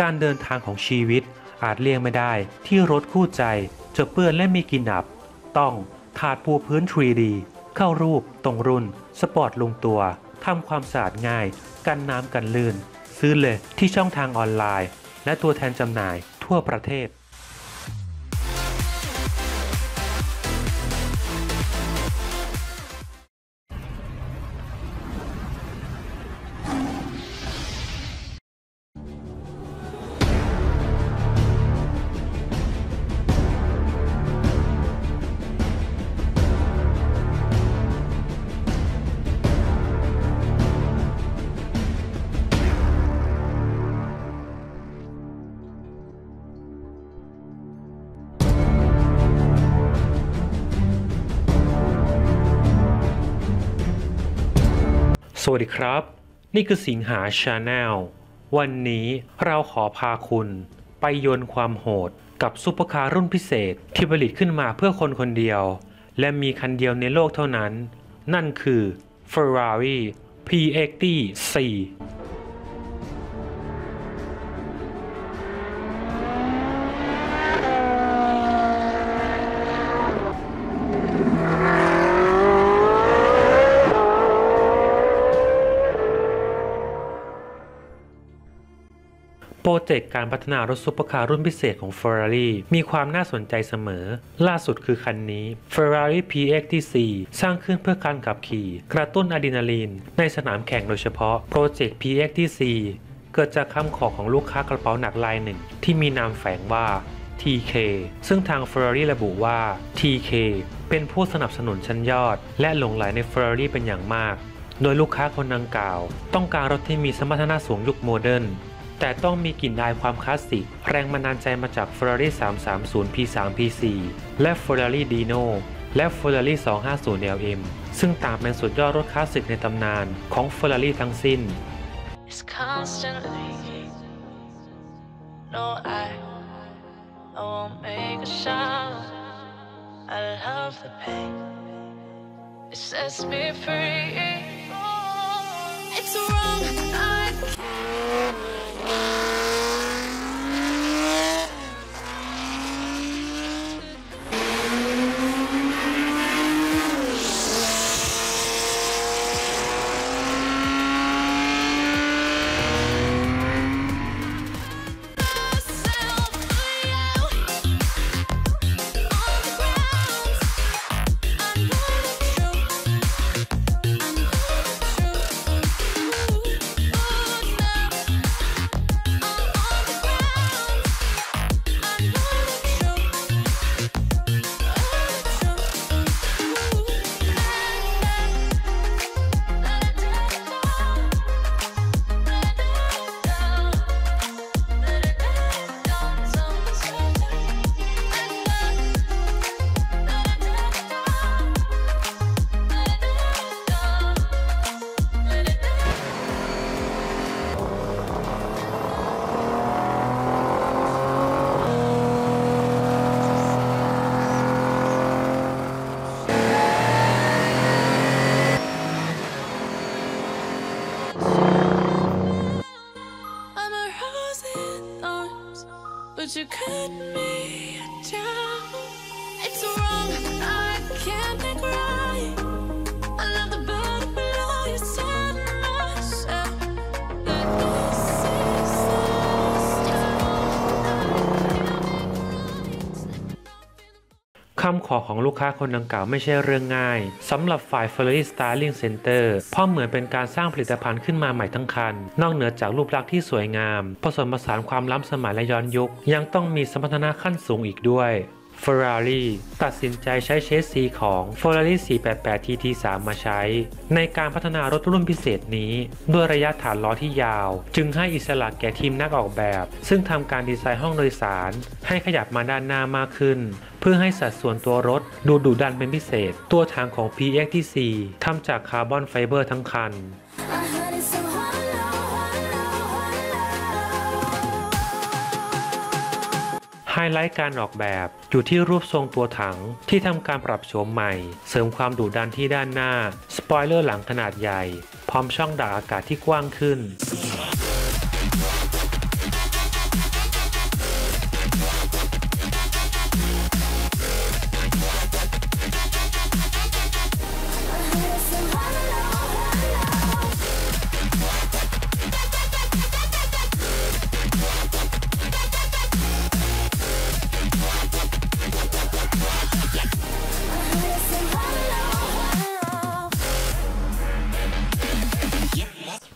การเดินทางของชีวิตอาจเลี่ยงไม่ได้ที่รถคู่ใจจะเปื้อนและมีกินอับ ต้องถาดปูพื้น 3D เข้ารูปตรงรุ่น สปอร์ตลงตัวทำความสะอาดง่าย กันน้ำกันลื่น ซื้อเลยที่ช่องทางออนไลน์ และตัวแทนจำหน่ายทั่วประเทศ วัสดีครับ นี่คือสิงหา Channel วันนี้เราขอพาคุณ ไปยลความโหดกับซุปเปอร์คาร์รุ่นพิเศษ ที่ผลิตขึ้นมาเพื่อคนคนเดียว และมีคันเดียวในโลกเท่านั้น นั่นคือ Ferrari P80/C เจกต์การพัฒนารถซุปเปอร์คาร์รุ่นพิเศษของ Ferrari มีความน่าสนใจเสมอ ล่าสุดคือคันนี้ Ferrari P80 สร้างขึ้นเพื่อการขับขี่ กระตุ้นอะดรีนาลีน ในสนามแข่งโดยเฉพาะโปรเจกต์ P80 เกิดจากคำขอของลูกค้ากระเป๋าหนักรายหนึ่ง ที่มีนามแฝงว่า TK ซึ่งทาง Ferrari ระบุว่า TK เป็นผู้สนับสนุนชั้นยอด และหลงไหลใน Ferrari เป็นอย่างมาก โดยลูกค้าคนดังกล่าว ต้องการรถที่มีสมรรถนะสูงยุคโมเดิร์น แต่ต้องมีกลิ่นอายความคลาสสิก แรงบันดาลใจมาจาก Ferrari 330 P3 P4 และ Ferrari Dino และ Ferrari 250 LM ซึ่งต่างเป็นสุดยอดรถคลาสสิกในตำนานของ Ferrari ทั้งสิ้น No, I, I won't make a sound. I love the pain. It sets me free. It's wrong. But you cut me down. It's wrong, I can't คำขอของลูกค้าคนดังกล่าวไม่ใช่เรื่องง่ายสำหรับฝ่าย Ferrari Styling Center เพราะเหมือนเป็นการสร้างผลิตภัณฑ์ขึ้นมาใหม่ทั้งคัน นอกเหนือจากรูปลักษณ์ที่สวยงาม ผสมผสานความล้ำสมัยและย้อนยุค ยังต้องมีสมรรถนะขั้นสูงอีกด้วย Ferrari ตัดสินใจใช้เชสซีของ Ferrari 488 TT3 มาใช้ ในการพัฒนารถรุ่นพิเศษนี้ ด้วยระยะฐานล้อที่ยาว จึงให้อิสระแก่ทีมนักออกแบบ ซึ่งทำการดีไซน์ห้องโดยสาร ให้ขยับมาด้านหน้ามากขึ้น เพื่อให้สัดส่วนตัวรถดูดุดันเป็นพิเศษ ตัวถังของ PXT4 ทำจากคาร์บอนไฟเบอร์ทั้งคันไฮไลท์การออกแบบอยู่ที่รูปทรงตัวถังที่ทำการปรับโฉมใหม่ เสริมความดุดันที่ด้านหน้า สปอยเลอร์หลังขนาดใหญ่ พร้อมช่องดักอากาศที่กว้างขึ้น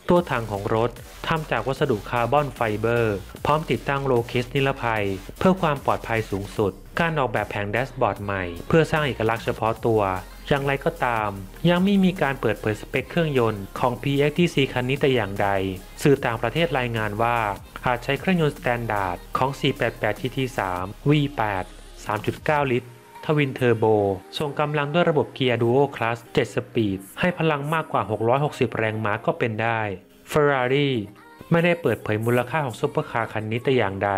ตัวถังของรถทำจากวัสดุคาร์บอนไฟเบอร์ พร้อมติดตั้ง roll cage นิรภัย เพื่อความปลอดภัยสูงสุด การออกแบบแผงแดชบอร์ดใหม่ เพื่อสร้างเอกลักษณ์เฉพาะตัว อย่างไรก็ตาม ยังไม่มีการเปิดเผยสเปคเครื่องยนต์ของ P80/C คันนี้แต่อย่างใด สื่อต่างประเทศรายงานว่าอาจใช้เครื่องยนต์ standard ของ 488 GT3 V8 3.9 ลิตร twin turbo ส่งกำลังด้วยระบบเกียร์ dual clutch 7 speed ให้พลังมากกว่า 660 แรงม้าก็เป็นได้ Ferrari ไม่ได้เปิดเผยมูลค่าของซุปเปอร์คาร์คันนี้แต่อย่างใด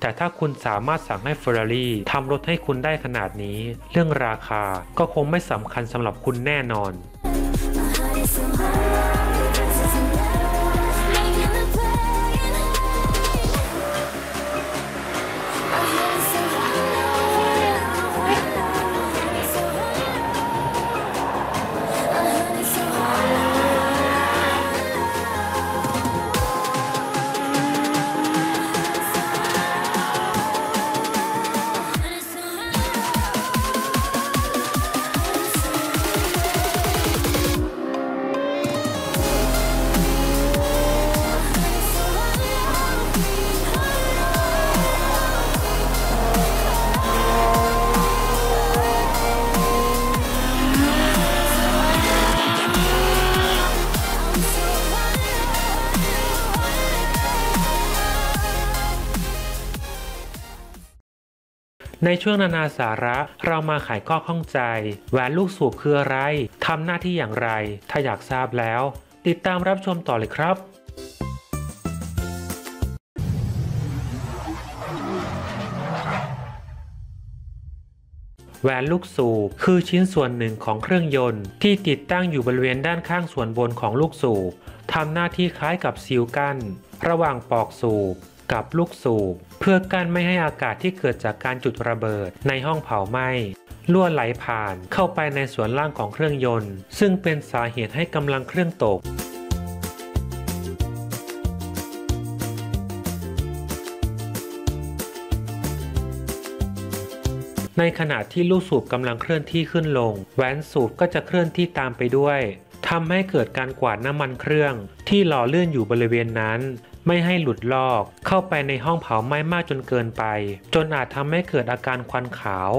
แต่ถ้าคุณสามารถสั่งให้ Ferrari ทำรถให้คุณได้ขนาดนี้ เรื่องราคาก็คงไม่สำคัญสำหรับคุณแน่นอน ในช่วงนานาสาระเรามาไขข้อข้องใจแหวนลูกสูบคืออะไรทำหน้าที่อย่างไร ถ้าอยากทราบแล้ว ติดตามรับชมต่อเลยครับแหวนลูกสูบคือชิ้นส่วนหนึ่งของเครื่องยนต์ ที่ติดตั้งอยู่บริเวณด้านข้างส่วนบนของลูกสูบทำหน้าที่คล้ายกับซีลกั้น ระหว่างปลอกสูบ กับลูกสูบเพื่อกั้นไม่ให้อากาศที่เกิดจากการจุดระเบิดในห้องเผาไหม้ล่วไหลผ่านเข้าไปในส่วนล่างของเครื่องยนต์ ซึ่งเป็นสาเหตุให้กำลังเครื่องตกในขณะที่ลูกสูบกำลังเคลื่อนที่ขึ้นลง แหวนสูบก็จะเคลื่อนที่ตามไปด้วยทำให้เกิดการกวาดน้ำมันเครื่องที่หล่อเลื่อนอยู่บริเวณนั้น ไม่ให้หลุดลอก เข้าไปในห้องเผาไหม้มากจนเกินไป จนอาจทำให้เกิดอาการควันขาว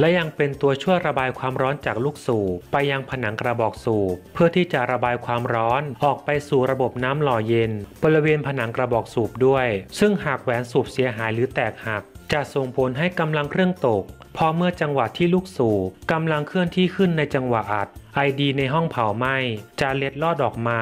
และยังเป็นตัวช่วยระบายความร้อนจากลูกสูบไปยังผนังกระบอกสูบเพื่อที่จะระบายความร้อนออกไปสู่ระบบน้ำหล่อเย็น บริเวณผนังกระบอกสูบด้วย ซึ่งหากแหวนสูบเสียหายหรือแตกหักจะส่งผลให้กำลังเครื่องตก พอเมื่อจังหวะที่ลูกสูบกำลังเคลื่อนที่ขึ้นในจังหวะอัดไอดีในห้องเผาไหม้จะเล็ดลอดออกมา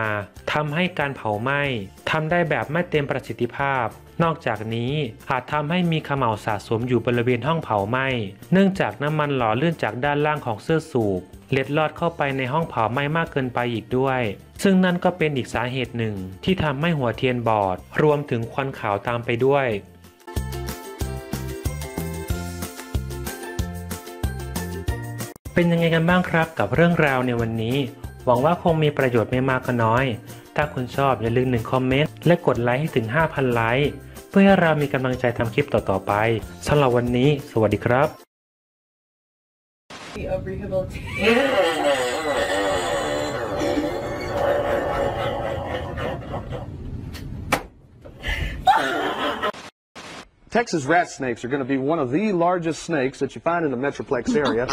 ทำให้การเผาไหม้ทำได้แบบไม่เต็มประสิทธิภาพ นอกจากนี้อาจทำให้มีขม่าวสะสมอยู่บริเวณห้องเผาไหม้เนื่องจากน้ำมันหล่อเลื่อนจากด้านล่างของเสื้อสูบเล็ดลอดเข้าไปในห้องเผาไหม้มากเกินไปอีกด้วย ซึ่งนั่นก็เป็นอีกสาเหตุหนึ่งที่ทำให้หัวเทียนบอด รวมถึงควันขาวตามไปด้วย เป็นยังไงกันบ้างครับกับเรื่องราวในวันนี้ หวังว่าคงมีประโยชน์ไม่มากก็น้อย ถ้าคุณชอบอย่าลืมหนึ่งคอมเมนต์และกดไลค์ให้ถึง 5,000 ไลค์เพื่อให้เรามีกำลังใจทำคลิปต่อๆไปสำหรับวันนี้ สวัสดีครับ of rehabilitation. Texas rat snakes are going to be one of the largest snakes that you find in the Metroplex area.